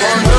Lord.